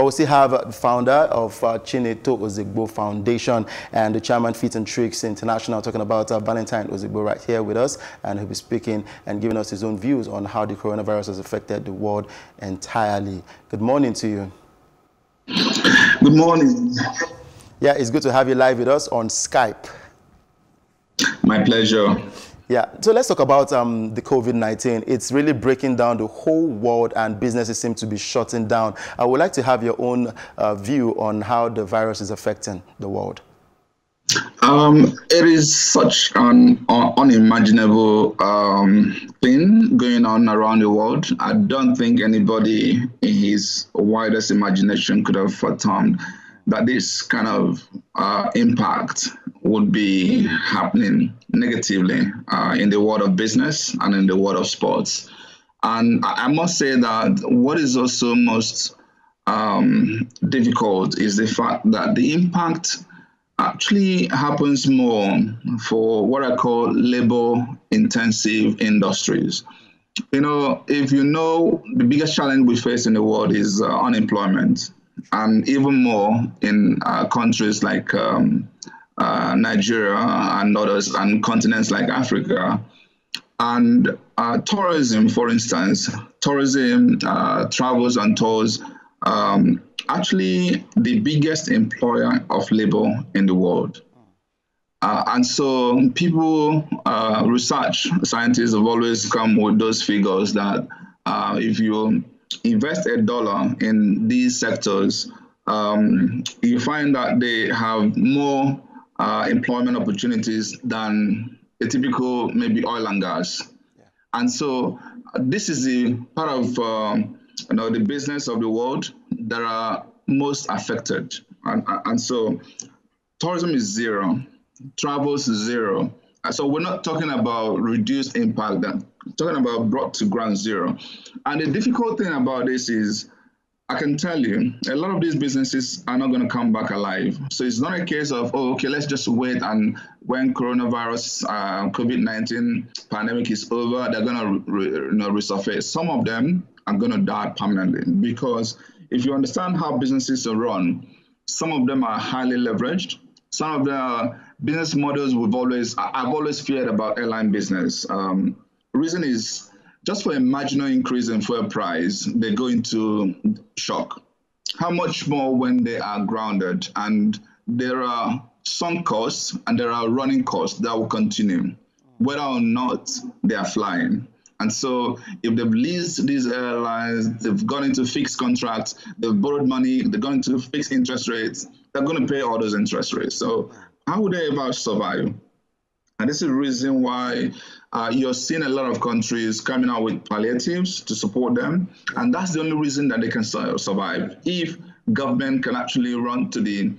But we still have the founder of uh, Chineto Ozigbo Foundation and the chairman Feet and Tricks International talking about uh, Valentine Ozigbo right here with us. And he'll be speaking and giving us his own views on how the coronavirus has affected the world entirely. Good morning to you. Good morning. Yeah, it's good to have you live with us on Skype. My pleasure. Yeah, so let's talk about um, the COVID-19. It's really breaking down the whole world and businesses seem to be shutting down. I would like to have your own uh, view on how the virus is affecting the world. Um, it is such an unimaginable um, thing going on around the world. I don't think anybody in his widest imagination could have fathomed that this kind of uh, impact would be happening negatively uh, in the world of business and in the world of sports. And I must say that what is also most um, difficult is the fact that the impact actually happens more for what I call labor intensive industries. You know, if you know the biggest challenge we face in the world is uh, unemployment, and even more in uh, countries like um, uh, Nigeria and others, and continents like Africa. And uh, tourism, for instance, tourism, uh, travels and tours, um, actually the biggest employer of labor in the world. Uh, and so people, uh, research scientists have always come with those figures that uh, if you invest a dollar in these sectors, um, you find that they have more uh, employment opportunities than a typical maybe oil and gas. Yeah. And so uh, this is the part of um, you know the business of the world that are most affected. And, and so tourism is zero, travels zero. So we're not talking about reduced impact, we're talking about brought to ground zero. And the difficult thing about this is I can tell you, a lot of these businesses are not going to come back alive. So it's not a case of, oh, okay, let's just wait and when coronavirus, uh, COVID-19 pandemic is over, they're going to re, you know, resurface. Some of them are going to die permanently because if you understand how businesses are run, some of them are highly leveraged. Some of the business models we've always, I've always feared about airline business. Um, reason is just for a marginal increase in fuel price, they go into shock. How much more when they are grounded and there are sunk costs and there are running costs that will continue, whether or not they are flying. And so if they've leased these airlines, they've gone into fixed contracts, they've borrowed money, they've gone into fixed interest rates, they're going to pay all those interest rates. So how would they ever survive? And this is the reason why uh, you're seeing a lot of countries coming out with palliatives to support them. And that's the only reason that they can survive. If government can actually run to the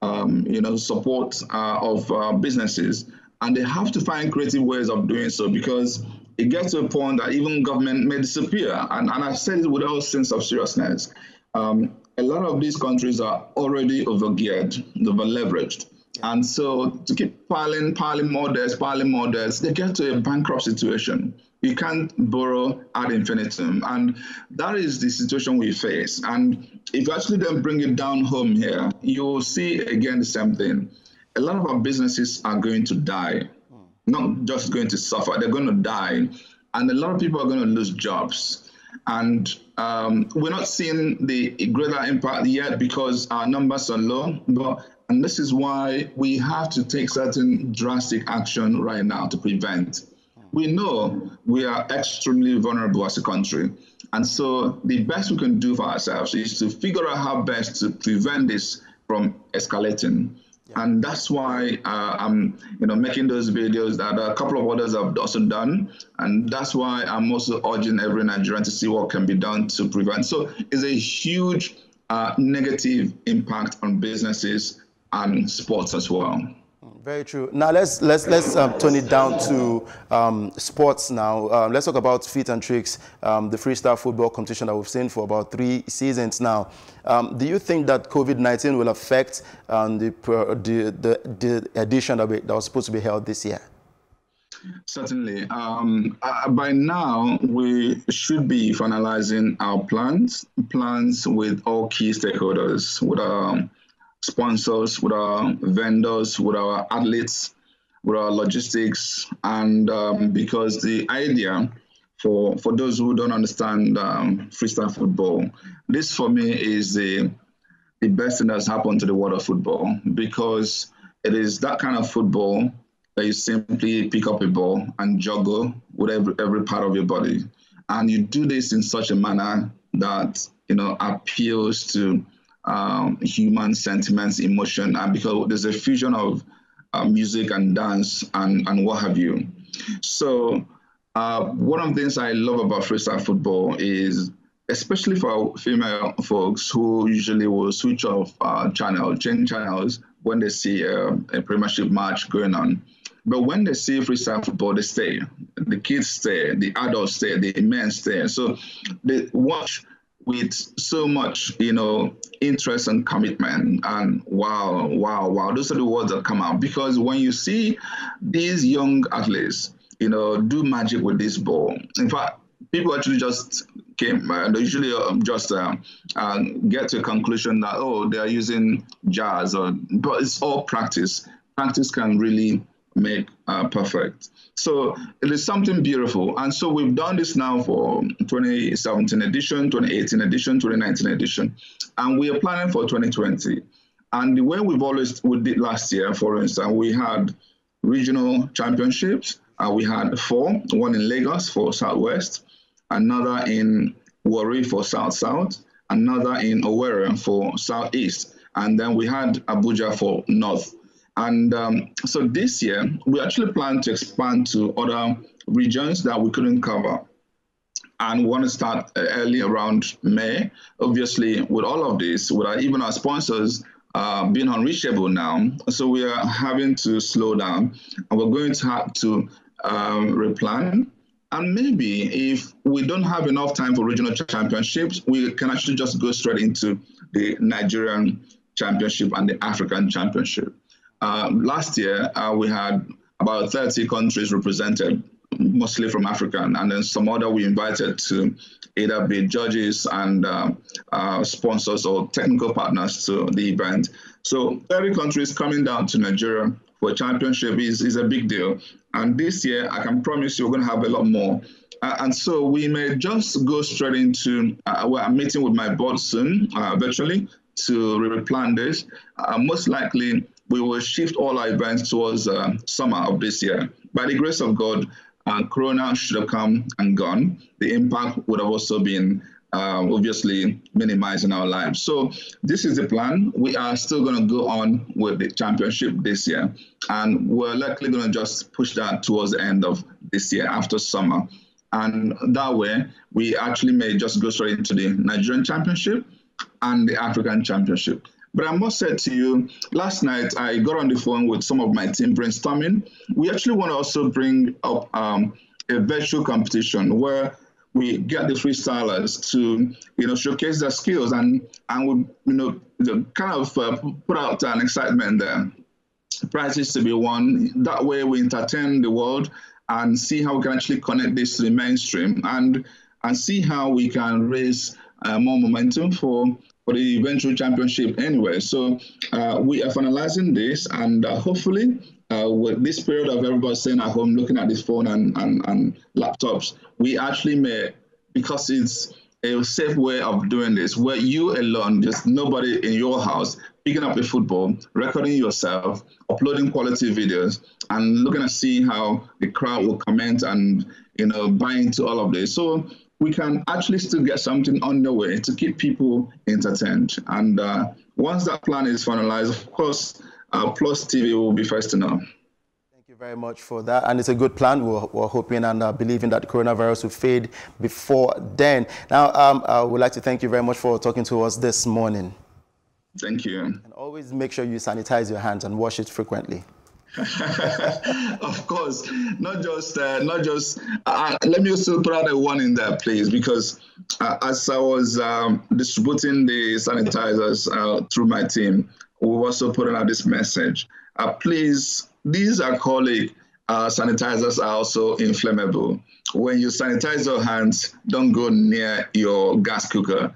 um, you know, support uh, of uh, businesses, and they have to find creative ways of doing so because it gets to a point that even government may disappear. And, and I've said it with all sense of seriousness. Um, a lot of these countries are already overgeared, over leveraged. And so to keep piling, piling more debts, piling more debts, they get to a bankrupt situation. You can't borrow ad infinitum. And that is the situation we face. And if you actually then bring it down home here, you'll see again the same thing. A lot of our businesses are going to die, not just going to suffer, they're going to die. And a lot of people are going to lose jobs. And um, we're not seeing the greater impact yet because our numbers are low, but and this is why we have to take certain drastic action right now to prevent. We know we are extremely vulnerable as a country. And so the best we can do for ourselves is to figure out how best to prevent this from escalating. Yeah. And that's why uh, I'm, you know, making those videos that a couple of others have also done, and that's why I'm also urging every Nigerian to see what can be done to prevent. So it's a huge uh, negative impact on businesses and sports as well. Very true. Now let's let's let's um, turn it down to um, sports now. Um, let's talk about feet and tricks, um, the freestyle football competition that we've seen for about three seasons now. Um, do you think that COVID-19 will affect um, the, the, the the edition that, we, that was supposed to be held this year? Certainly. Um, uh, by now, we should be finalizing our plans, plans with all key stakeholders, with our sponsors, with our vendors, with our athletes, with our logistics, and um, because the idea for for those who don't understand um, freestyle football, this for me is the the best thing that's happened to the world of football because it is that kind of football that you simply pick up a ball and juggle with every, every part of your body. And you do this in such a manner that, you know, appeals to um, human sentiments, emotion, and because there's a fusion of uh, music and dance and, and what have you. So uh, one of the things I love about freestyle football is especially for female folks who usually will switch off uh, channel, change channels when they see a, a premiership match going on. But when they see freestyle football, they stay. The kids stay, the adults stay, the men stay. So they watch with so much, you know, interest and commitment. And wow, wow, wow. Those are the words that come out. Because when you see these young athletes, you know, do magic with this ball. In fact, people actually just came, uh, they usually um, just uh, uh, get to a conclusion that, oh, they are using jazz, or, but it's all practice. Practice can really make uh, perfect. So it is something beautiful. And so we've done this now for 2017 edition, 2018 edition, 2019 edition, and we are planning for 2020. And the way we've always we did last year, for instance, we had regional championships. Uh, we had four, one in Lagos for Southwest, another in Warri for South South, another in Owerri for Southeast, and then we had Abuja for North. And um, so this year, we actually plan to expand to other regions that we couldn't cover. And we want to start early around May. Obviously, with all of this, with our, even our sponsors uh, being unreachable now, so we are having to slow down, and we're going to have to um, replan. And maybe if we don't have enough time for regional championships, we can actually just go straight into the Nigerian championship and the African championship. Um, last year, uh, we had about 30 countries represented, mostly from Africa, and then some other we invited to either be judges and uh, uh, sponsors or technical partners to the event. So 30 countries coming down to Nigeria for a championship is, is a big deal. And this year, I can promise you we're going to have a lot more. Uh, and so we may just go straight into, uh, well, I'm meeting with my board soon, uh, virtually, to replan this. Uh, most likely, we will shift all our events towards uh, summer of this year. By the grace of God, uh, Corona should have come and gone. The impact would have also been uh, obviously minimized in our lives. So this is the plan. We are still going to go on with the championship this year, and we're likely going to just push that towards the end of this year after summer. And that way, we actually may just go straight into the Nigerian championship and the African championship. But I must say to you, last night I got on the phone with some of my team brainstorming. We actually want to also bring up um, a virtual competition where we get the freestylers to you know showcase their skills and and we you know kind of uh, put out an excitement there. Prizes to be won. That way we entertain the world and see how we can actually connect this to the mainstream and and see how we can raise uh, more momentum for for the eventual championship anyway. So uh, we are finalizing this, and uh, hopefully, uh, with this period of everybody staying at home, looking at this phone and, and, and laptops, we actually may, because it's a safe way of doing this, where you alone, just nobody in your house, picking up a football, recording yourself, uploading quality videos, and looking to see how the crowd will comment and you know buy into all of this. So we can actually still get something underway to keep people entertained. And uh, once that plan is finalized, of course, uh, Plus TV will be first to know. Thank you very much for that. And it's a good plan. We're, we're hoping and uh, believing that coronavirus will fade before then. Now, um, I would like to thank you very much for talking to us this morning. Thank you. And always make sure you sanitize your hands and wash it frequently. of course, not just uh, not just. Uh, let me also put out a one in there, please, because uh, as I was um, distributing the sanitizers uh, through my team, we were also putting out this message. Uh, please, these are colleagues uh, sanitizers are also inflammable. When you sanitize your hands, don't go near your gas cooker.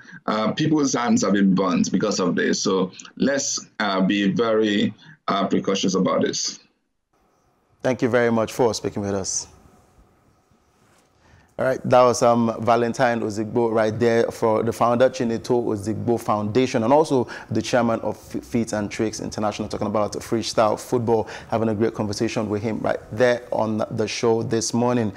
People's hands have been burnt because of this. So let's be very uh, precautious about this. Thank you very much for speaking with us. All right, that was um, Valentine Ozigbo right there for the founder, Chineto Ozigbo Foundation, and also the chairman of Feet and Tricks International, talking about freestyle football, having a great conversation with him right there on the show this morning.